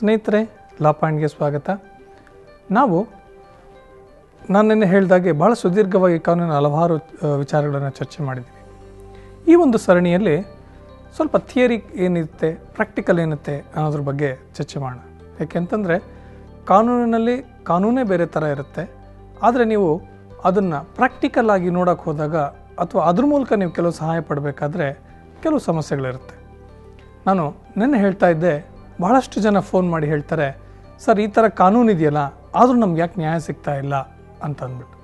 ಸ್ನೇಹಿತರೆ ಲಾ ಪಾಯಿಂಟ್ಗೆ ಸ್ವಾಗತ. ನಾವು ನಾನು ನಿನ್ನೆ ಹೇಳಿದಾಗೆ ಭಾಳ ಸುದೀರ್ಘವಾಗಿ ಕಾನೂನಿನ ಹಲವಾರು ವಿಚಾರಗಳನ್ನು ಚರ್ಚೆ ಮಾಡಿದ್ದೀವಿ ಈ ಒಂದು ಸರಣಿಯಲ್ಲಿ ಸ್ವಲ್ಪ ಥಿಯರಿ ಏನಿರುತ್ತೆ, ಪ್ರಾಕ್ಟಿಕಲ್ ಏನಿರುತ್ತೆ ಅನ್ನೋದ್ರ ಬಗ್ಗೆ ಚರ್ಚೆ ಮಾಡೋಣ. ಯಾಕೆಂತಂದರೆ ಕಾನೂನಿನಲ್ಲಿ ಕಾನೂನೇ ಬೇರೆ ಥರ ಇರುತ್ತೆ. ಆದರೆ ನೀವು ಅದನ್ನು ಪ್ರಾಕ್ಟಿಕಲ್ ಆಗಿ ನೋಡೋಕೆ ಹೋದಾಗ ಅಥವಾ ಅದ್ರ ಮೂಲಕ ನೀವು ಕೆಲವು ಸಹಾಯ ಪಡಬೇಕಾದ್ರೆ ಕೆಲವು ಸಮಸ್ಯೆಗಳಿರುತ್ತೆ. ನಾನು ನಿನ್ನೆ ಹೇಳ್ತಾ ಇದ್ದೆ ಬಹಳಷ್ಟು ಜನ ಫೋನ್ ಮಾಡಿ ಹೇಳ್ತಾರೆ, ಸರ್, ಈ ಥರ ಕಾನೂನು ಇದೆಯಲ್ಲ, ಆದರೂ ನಮ್ಗೆ ಯಾಕೆ ನ್ಯಾಯ ಸಿಗ್ತಾ ಇಲ್ಲ? ಅಂತ ಅಂದ್ಬಿಟ್ಟು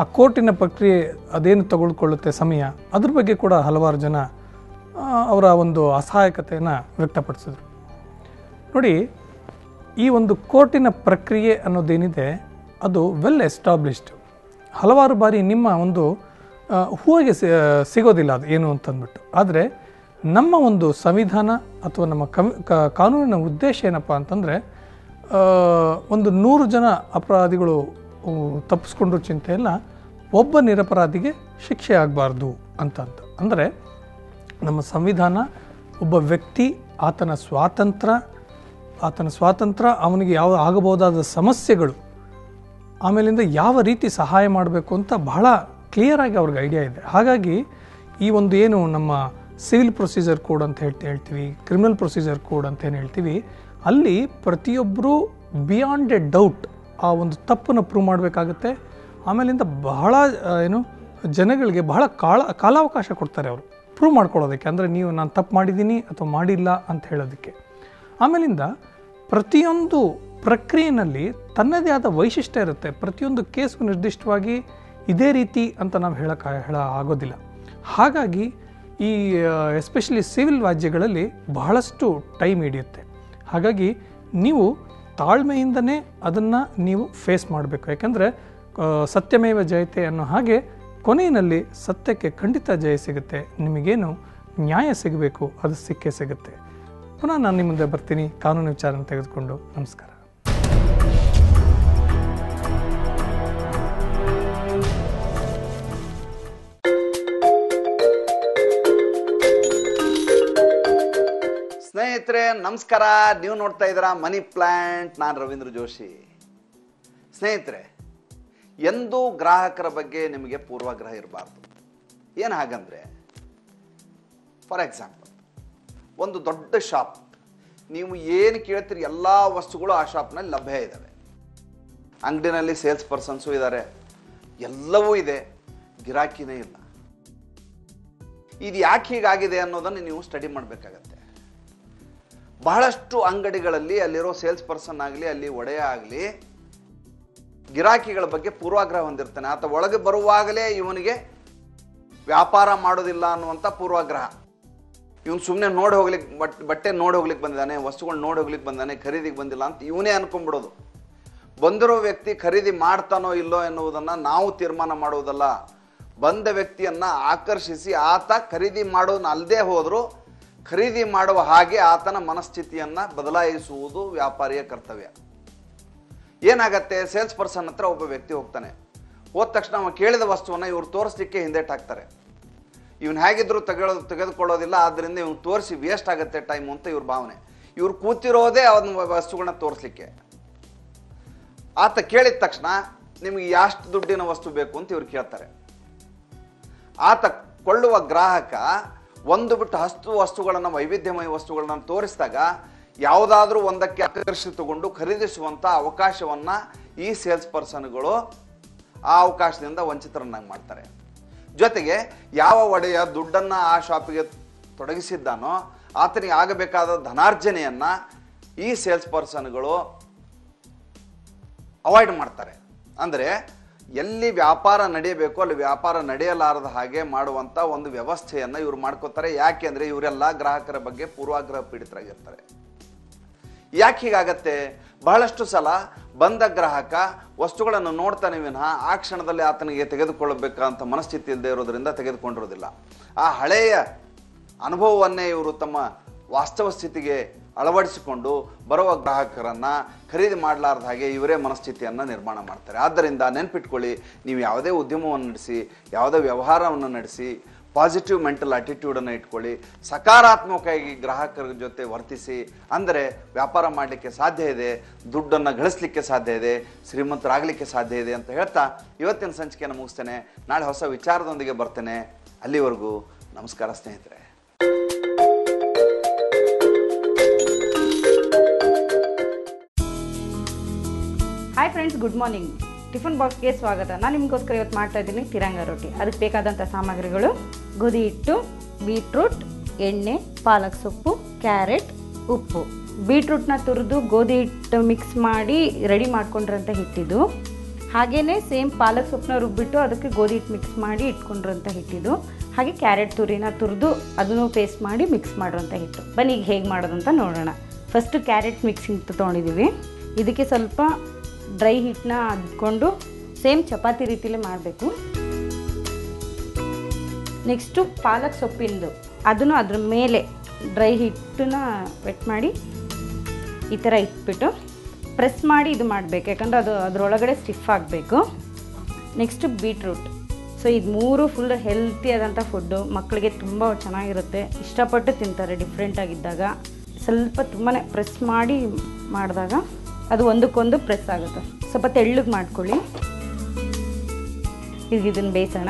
ಆ ಕೋರ್ಟಿನ ಪ್ರಕ್ರಿಯೆ ಅದೇನು ತಗೊಳ್ಕೊಳ್ಳುತ್ತೆ ಸಮಯ, ಅದ್ರ ಬಗ್ಗೆ ಕೂಡ ಹಲವಾರು ಜನ ಅವರ ಒಂದು ಅಸಹಾಯಕತೆಯನ್ನು ವ್ಯಕ್ತಪಡಿಸಿದ್ರು. ನೋಡಿ, ಈ ಒಂದು ಕೋರ್ಟಿನ ಪ್ರಕ್ರಿಯೆ ಅನ್ನೋದೇನಿದೆ, ಅದು ವೆಲ್ ಎಸ್ಟಾಬ್ಲಿಷ್ಡ್ ಹಲವಾರು ಬಾರಿ ನಿಮ್ಮ ಒಂದು ಹೂವಿಗೆ ಸಿಗೋದಿಲ್ಲ ಅದು ಏನು ಅಂತಂದ್ಬಿಟ್ಟು. ಆದರೆ ನಮ್ಮ ಒಂದು ಸಂವಿಧಾನ ಅಥವಾ ನಮ್ಮ ಕಾನೂನಿನ ಉದ್ದೇಶ ಏನಪ್ಪ ಅಂತಂದರೆ ಒಂದು ನೂರು ಜನ ಅಪರಾಧಿಗಳು ತಪ್ಪಿಸ್ಕೊಂಡ್ರು ಚಿಂತೆ ಒಬ್ಬ ನಿರಪರಾಧಿಗೆ ಶಿಕ್ಷೆ ಆಗಬಾರ್ದು ಅಂತ ಅಂತ ಅಂದರೆ ನಮ್ಮ ಸಂವಿಧಾನ ಒಬ್ಬ ವ್ಯಕ್ತಿ, ಆತನ ಸ್ವಾತಂತ್ರ್ಯ ಆತನ ಸ್ವಾತಂತ್ರ್ಯ ಅವನಿಗೆ ಯಾವ ಆಗಬಹುದಾದ ಸಮಸ್ಯೆಗಳು, ಆಮೇಲಿಂದ ಯಾವ ರೀತಿ ಸಹಾಯ ಮಾಡಬೇಕು ಅಂತ ಬಹಳ ಕ್ಲಿಯರಾಗಿ ಅವ್ರಿಗೆ ಐಡಿಯಾ ಇದೆ. ಹಾಗಾಗಿ ಈ ಒಂದು ಏನು ನಮ್ಮ ಸಿವಿಲ್ ಪ್ರೊಸೀಜರ್ ಕೋಡ್ ಅಂತ ಹೇಳ್ತಾ, ಹೇಳ್ತೀವಿ, ಕ್ರಿಮಿನಲ್ ಪ್ರೊಸೀಜರ್ ಕೋಡ್ ಅಂತ ಏನು ಹೇಳ್ತೀವಿ, ಅಲ್ಲಿ ಪ್ರತಿಯೊಬ್ಬರು ಬಿಯಾಂಡ್ ಎ ಡೌಟ್ ಆ ಒಂದು ತಪ್ಪನ್ನು ಪ್ರೂವ್ ಮಾಡಬೇಕಾಗತ್ತೆ. ಆಮೇಲಿಂದ ಬಹಳ ಏನು, ಜನಗಳಿಗೆ ಬಹಳ ಕಾಳ, ಕಾಲಾವಕಾಶ ಕೊಡ್ತಾರೆ ಅವರು. ಪ್ರೂವ್ ಮಾಡ್ಕೊಳ್ಳೋದಕ್ಕೆ, ಅಂದರೆ ನೀವು ನಾನು ತಪ್ಪು ಮಾಡಿದ್ದೀನಿ ಅಥವಾ ಮಾಡಿಲ್ಲ ಅಂತ ಹೇಳೋದಕ್ಕೆ. ಆಮೇಲಿಂದ ಪ್ರತಿಯೊಂದು ಪ್ರಕ್ರಿಯೆಯಲ್ಲಿ ತನ್ನದೇ ಆದ ವೈಶಿಷ್ಟ್ಯ ಇರುತ್ತೆ. ಪ್ರತಿಯೊಂದು ಕೇಸು ನಿರ್ದಿಷ್ಟವಾಗಿ ಇದೇ ರೀತಿ ಅಂತ ನಾವು ಹೇಳಕ್ಕೆ ಹೇಳ ಆಗೋದಿಲ್ಲ. ಹಾಗಾಗಿ ಈ ಎಸ್ಪೆಷಲಿ ಸಿವಿಲ್ ವಾದ್ಯಗಳಲ್ಲಿ ಬಹಳಷ್ಟು ಟೈಮ್ ಹಿಡಿಯುತ್ತೆ. ಹಾಗಾಗಿ ನೀವು ತಾಳ್ಮೆಯಿಂದನೇ ಅದನ್ನು ನೀವು ಫೇಸ್ ಮಾಡಬೇಕು. ಯಾಕಂದರೆ ಸತ್ಯಮೇವ ಜಯತೆ ಅನ್ನೋ ಹಾಗೆ ಕೊನೆಯಲ್ಲಿ ಸತ್ಯಕ್ಕೆ ಖಂಡಿತ ಜಯ ಸಿಗುತ್ತೆ. ನಿಮಗೇನು ನ್ಯಾಯ ಸಿಗಬೇಕು, ಅದು ಸಿಕ್ಕೇ ಸಿಗುತ್ತೆ. ಪುನಃ ನಾನು ನಿಮ್ಮ ಮುಂದೆ ಬರ್ತೀನಿ. ಕಾನೂನು ವಿಚಾರನ ತೆಗೆದುಕೊಂಡು. ನಮಸ್ಕಾರ. ಸ್ನೇಹಿತರೆ, ನಮಸ್ಕಾರ. ನೀವು ನೋಡ್ತಾ ಇದ್ದೀರಾ ಮನಿ ಪ್ಲಾಂಟ್. ನಾನು ರವೀಂದ್ರ ಜೋಶಿ. ಸ್ನೇಹಿತರೆ, ಎಂದೂ ಗ್ರಾಹಕರ ಬಗ್ಗೆ ನಿಮಗೆ ಪೂರ್ವಾಗ್ರಹ ಇರಬಾರ್ದು. ಏನು ಹಾಗಂದರೆ ಫಾರ್ ಎಕ್ಸಾಂಪಲ್ ಒಂದು ದೊಡ್ಡ ಶಾಪ್ ನೀವು ಏನು ಕೇಳ್ತೀರಿ, ಎಲ್ಲ ವಸ್ತುಗಳು ಆ ಶಾಪ್ನಲ್ಲಿ ಲಭ್ಯ ಇದ್ದಾವೆ ಅಂಗಡಿನಲ್ಲಿ ಸೇಲ್ಸ್ ಪರ್ಸನ್ಸು ಇದ್ದಾರೆ ಎಲ್ಲವೂ ಇದೆ. ಗಿರಾಕಿನೇ ಇಲ್ಲ. ಇದು ಯಾಕೆ ಹೀಗಾಗಿದೆ ಅನ್ನೋದನ್ನು ನೀವು ಸ್ಟಡಿ ಮಾಡಬೇಕಾಗತ್ತೆ. ಬಹಳಷ್ಟು ಅಂಗಡಿಗಳಲ್ಲಿ ಅಲ್ಲಿರೋ ಸೇಲ್ಸ್ ಪರ್ಸನ್ ಆಗಲಿ, ಅಲ್ಲಿ ಒಡೆಯ ಆಗಲಿ, ಗಿರಾಕಿಗಳ ಬಗ್ಗೆ ಪೂರ್ವಾಗ್ರಹ ಹೊಂದಿರ್ತಾನೆ. ಆತ ಒಳಗೆ ಬರುವಾಗಲೇ ಇವನಿಗೆ ವ್ಯಾಪಾರ ಮಾಡೋದಿಲ್ಲ ಅನ್ನುವಂಥ ಪೂರ್ವಾಗ್ರಹ. ಇವನು ಸುಮ್ಮನೆ ನೋಡಿ ಹೋಗ್ಲಿಕ್ಕೆ ಬಟ್, ಬಟ್ಟೆ ನೋಡಿ ಹೋಗ್ಲಿಕ್ಕೆ ಬಂದಿದ್ದಾನೆ, ವಸ್ತುಗಳು ನೋಡಿ ಹೋಗ್ಲಿಕ್ಕೆ ಬಂದಾನೆ ಖರೀದಿಗೆ ಬಂದಿಲ್ಲ ಅಂತ ಇವನೇ ಅನ್ಕೊಂಡ್ಬಿಡೋದು. ಬಂದಿರೋ ವ್ಯಕ್ತಿ ಖರೀದಿ ಮಾಡ್ತಾನೋ ಇಲ್ಲೋ ಎನ್ನುವುದನ್ನು ನಾವು ತೀರ್ಮಾನ ಮಾಡುವುದಲ್ಲ. ಬಂದ ವ್ಯಕ್ತಿಯನ್ನು ಆಕರ್ಷಿಸಿ ಆತ ಖರೀದಿ ಮಾಡೋದನ್ನ ಅಲ್ಲದೆ ಹೋದರೂ ಖರೀದಿ ಮಾಡುವ ಹಾಗೆ ಆತನ ಮನಸ್ಥಿತಿಯನ್ನ ಬದಲಾಯಿಸುವುದು ವ್ಯಾಪಾರಿಯ ಕರ್ತವ್ಯ. ಏನಾಗತ್ತೆ? ಸೇಲ್ಸ್ ಪರ್ಸನ್ ಹತ್ರ ಒಬ್ಬ ವ್ಯಕ್ತಿ ಹೋಗ್ತಾನೆ. ಹೋದ ತಕ್ಷಣ ಅವನು ಕೇಳಿದ ವಸ್ತುವನ್ನ ಇವ್ರು ತೋರಿಸ್ಲಿಕ್ಕೆ ಹಿಂದೇಟ್ ಹಾಕ್ತಾರೆ. ಇವನ್ ಹೇಗಿದ್ರು ತೆಗೆದು ತೆಗೆದುಕೊಳ್ಳೋದಿಲ್ಲ ಆದ್ದರಿಂದ ಇವ್ನು ತೋರಿಸಿ ವೇಸ್ಟ್ ಆಗುತ್ತೆ ಟೈಮ್ ಅಂತ ಇವ್ರ ಭಾವನೆ. ಇವ್ರು ಕೂತಿರೋದೇ ಅವನ ವಸ್ತುಗಳನ್ನ ತೋರಿಸ್ಲಿಕ್ಕೆ. ಆತ ಕೇಳಿದ ತಕ್ಷಣ ನಿಮಗೆ ಎಷ್ಟು ದುಡ್ಡಿನ ವಸ್ತು ಬೇಕು ಅಂತ ಇವ್ರು ಕೇಳ್ತಾರೆ. ಆತ ಕೊಳ್ಳುವ ಗ್ರಾಹಕ ಒಂದು ಬಿಟ್ಟು ಹಸ್ತು ವಸ್ತುಗಳನ್ನು, ವೈವಿಧ್ಯಮಯ ವಸ್ತುಗಳನ್ನು ತೋರಿಸಿದಾಗ ಯಾವುದಾದ್ರೂ ಒಂದಕ್ಕೆ ಆಕರ್ಷಿತಗೊಂಡು ಖರೀದಿಸುವಂಥ ಅವಕಾಶವನ್ನ ಈ ಸೇಲ್ಸ್ ಪರ್ಸನ್ಗಳು ಆ ಅವಕಾಶದಿಂದ ವಂಚಿತರನ್ನಾಗಿ ಮಾಡ್ತಾರೆ. ಜೊತೆಗೆ ಯಾವ ಒಡೆಯ ದುಡ್ಡನ್ನ ಆ ಶಾಪಿಗೆ ತೊಡಗಿಸಿದ್ದಾನೋ ಆತನಿಗೆ ಆಗಬೇಕಾದ ಧನಾರ್ಜನೆಯನ್ನ ಈ ಸೇಲ್ಸ್ ಪರ್ಸನ್ಗಳು ಅವಾಯ್ಡ್ ಮಾಡ್ತಾರೆ. ಅಂದರೆ ಎಲ್ಲಿ ವ್ಯಾಪಾರ ನಡೆಯಬೇಕು ಅಲ್ಲಿ ವ್ಯಾಪಾರ ನಡೆಯಲಾರದ ಹಾಗೆ ಮಾಡುವಂಥ ಒಂದು ವ್ಯವಸ್ಥೆಯನ್ನು ಇವ್ರು ಮಾಡ್ಕೋತಾರೆ. ಯಾಕೆ ಅಂದರೆ ಇವರೆಲ್ಲ ಗ್ರಾಹಕರ ಬಗ್ಗೆ ಪೂರ್ವಾಗ್ರಹ ಪೀಡಿತರಾಗಿರ್ತಾರೆ. ಯಾಕೆ ಹೀಗಾಗತ್ತೆ? ಬಹಳಷ್ಟು ಸಲ ಬಂದ ಗ್ರಾಹಕ ವಸ್ತುಗಳನ್ನು ನೋಡ್ತಾನೆ ವಿನಃ ಆ ಕ್ಷಣದಲ್ಲಿ ಆತನಿಗೆ ತೆಗೆದುಕೊಳ್ಳಬೇಕಂತ ಮನಸ್ಥಿತಿ ಇಲ್ಲದೆ ಇರೋದರಿಂದ ತೆಗೆದುಕೊಂಡಿರೋದಿಲ್ಲ. ಆ ಹಳೆಯ ಅನುಭವವನ್ನೇ ಇವರು ತಮ್ಮ ವಾಸ್ತವ ಸ್ಥಿತಿಗೆ ಅಳವಡಿಸಿಕೊಂಡು ಬರುವ ಗ್ರಾಹಕರನ್ನು ಖರೀದಿ ಮಾಡಲಾರ್ದ ಹಾಗೆ ಇವರೇ ಮನಸ್ಥಿತಿಯನ್ನು ನಿರ್ಮಾಣ ಮಾಡ್ತಾರೆ. ಆದ್ದರಿಂದ ನೆನ್ಪಿಟ್ಕೊಳ್ಳಿ, ನೀವು ಯಾವುದೇ ಉದ್ಯಮವನ್ನು ನಡೆಸಿ, ಯಾವುದೇ ವ್ಯವಹಾರವನ್ನು ನಡೆಸಿ ಪಾಸಿಟಿವ್ ಮೆಂಟಲ್ ಅಟಿಟ್ಯೂಡನ್ನು ಇಟ್ಕೊಳ್ಳಿ ಸಕಾರಾತ್ಮಕವಾಗಿ ಗ್ರಾಹಕರ ಜೊತೆ ವರ್ತಿಸಿ, ಅಂದರೆ ವ್ಯಾಪಾರ ಮಾಡಲಿಕ್ಕೆ ಸಾಧ್ಯ ಇದೆ, ದುಡ್ಡನ್ನು ಗಳಿಸ್ಲಿಕ್ಕೆ ಸಾಧ್ಯ ಇದೆ, ಶ್ರೀಮಂತರಾಗಲಿಕ್ಕೆ ಸಾಧ್ಯ ಇದೆ ಅಂತ ಹೇಳ್ತಾ ಇವತ್ತಿನ ಸಂಚಿಕೆಯನ್ನು ಮುಗಿಸ್ತೇನೆ. ನಾಳೆ ಹೊಸ ವಿಚಾರದೊಂದಿಗೆ ಬರ್ತೇನೆ. ಅಲ್ಲಿವರೆಗೂ ನಮಸ್ಕಾರ ಸ್ನೇಹಿತರೆ. Hi friends good morning tiffin ಬಾಕ್ಸ್ಗೆ ಸ್ವಾಗತ. ನಾನು ನಿಮಗೋಸ್ಕರ ಇವತ್ತು ಮಾಡ್ತಾ ಇದ್ದೀನಿ ತಿರಂಗ ರೊಟ್ಟಿ ಅದಕ್ಕೆ ಬೇಕಾದಂಥ ಸಾಮಗ್ರಿಗಳು ಗೋಧಿ ಹಿಟ್ಟು ಬೀಟ್ರೂಟ್ ಎಣ್ಣೆ, ಪಾಲಕ್ ಸೊಪ್ಪು, ಕ್ಯಾರೆಟ್, ಉಪ್ಪು. ಬೀಟ್ರೂಟ್ನ ತುರಿದು ಗೋಧಿ ಹಿಟ್ಟು ಮಿಕ್ಸ್ ಮಾಡಿ ರೆಡಿ ಮಾಡ್ಕೊಂಡ್ರಂತ ಹಿಟ್ಟಿದು ಹಾಗೆಯೇ ಸೇಮ್ ಪಾಲಕ್ ಸೊಪ್ಪನ್ನ ರುಬ್ಬಿಟ್ಟು ಅದಕ್ಕೆ ಗೋಧಿ ಹಿಟ್ಟು ಮಿಕ್ಸ್ ಮಾಡಿ ಇಟ್ಕೊಂಡ್ರಂಥ ಹಿಟ್ಟಿದು ಹಾಗೆ ಕ್ಯಾರೆಟ್ ತುರಿನ ತುರಿದು ಅದನ್ನು ಪೇಸ್ಟ್ ಮಾಡಿ ಮಿಕ್ಸ್ ಮಾಡಿರೋಂಥ ಹಿಟ್ಟು. ಬನ್ನಿ ಈಗ ಹೇಗೆ ಮಾಡೋದಂತ ನೋಡೋಣ. ಫಸ್ಟು ಕ್ಯಾರೆಟ್ ಮಿಕ್ಸಿಂಗ್ ತೊಗೊಂಡಿದ್ದೀವಿ ಇದಕ್ಕೆ ಸ್ವಲ್ಪ ಡ್ರೈ ಹಿಟ್ಟನ್ನ ಅದ್ಕೊಂಡು ಸೇಮ್ ಚಪಾತಿ ರೀತಿಲೇ ಮಾಡಬೇಕು. ನೆಕ್ಸ್ಟು ಪಾಲಕ್ ಸೊಪ್ಪಿಂದು. ಅದನ್ನು ಅದ್ರ ಮೇಲೆ ಡ್ರೈ ಹಿಟ್ಟನ್ನ ವೆಟ್ ಮಾಡಿ ಈ ಥರ ಇಟ್ಬಿಟ್ಟು ಪ್ರೆಸ್ ಮಾಡಿ ಇದು ಮಾಡಬೇಕು. ಯಾಕಂದರೆ ಅದು ಅದರೊಳಗಡೆ ಸ್ಟಿಫ್ ಆಗಬೇಕು. Next beetroot. ಸೊ, ಇದು ಮೂರು ಫುಲ್ ಹೆಲ್ತಿ ಆದಂಥ ಫುಡ್ಡು ಮಕ್ಕಳಿಗೆ ತುಂಬ ಚೆನ್ನಾಗಿರುತ್ತೆ. ಇಷ್ಟಪಟ್ಟು ತಿಂತಾರೆ ಡಿಫ್ರೆಂಟಾಗಿದ್ದಾಗ ಸ್ವಲ್ಪ ತುಂಬಾ ಪ್ರೆಸ್ ಮಾಡಿ ಮಾಡಿದಾಗ ಅದು ಒಂದಕ್ಕೊಂದು ಪ್ರೆಸ್ ಆಗುತ್ತೆ. ಸ್ವಲ್ಪ ತೆಳ್ಳಗೆ ಮಾಡ್ಕೊಳ್ಳಿ. ಈಗ ಇದನ್ನು ಬೇಯಿಸೋಣ.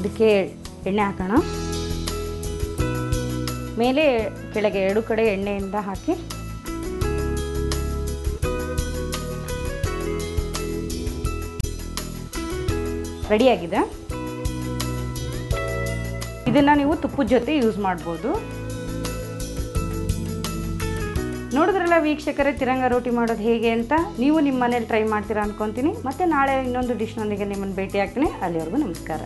ಇದಕ್ಕೆ ಎಣ್ಣೆ ಹಾಕೋಣ. ಮೇಲೆ ಕೆಳಗೆ ಎರಡು ಕಡೆ ಎಣ್ಣೆಯಿಂದ ಹಾಕಿ. ರೆಡಿಯಾಗಿದೆ ಇದನ್ನು ನೀವು ತುಪ್ಪದ ಜೊತೆ ಯೂಸ್ ಮಾಡ್ಬೋದು. ನೋಡಿದ್ರಲ್ಲ ವೀಕ್ಷಕರೇ, ತಿರಂಗ ರೋಟಿ ಮಾಡೋದು ಹೇಗೆ ಅಂತ? ನೀವು ನಿಮ್ಮ ಮನೇಲಿ ಟ್ರೈ ಮಾಡ್ತೀರಾ ಅನ್ಕೊಂತೀನಿ. ಮತ್ತೆ ನಾಳೆ ಇನ್ನೊಂದು ಡಿಶ್ನೊಂದಿಗೆ ನಿಮ್ಮನ್ನು ಭೇಟಿ ಆಗ್ತೀನಿ. ಅಲ್ಲಿವರೆಗೂ ನಮಸ್ಕಾರ.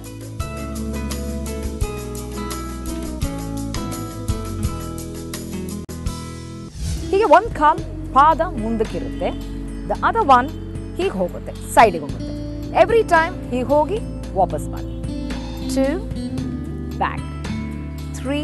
ಹೀಗೆ ಒಂದು ಕಾಲ್ ಪಾದ ಮುಂದಕ್ಕಿರುತ್ತೆ. ದ ಅದರ್ ಒನ್ ಹೀಗೆ ಹೋಗುತ್ತೆ ಸೈಡಿಗೆ ಹೋಗುತ್ತೆ. ಎವ್ರಿ ಟೈಮ್ ಹೀಗೆ ಹೋಗಿ ವಾಪಸ್ ಬನ್ನಿ ಟೂ ಬ್ಯಾಕ್ ತ್ರೀ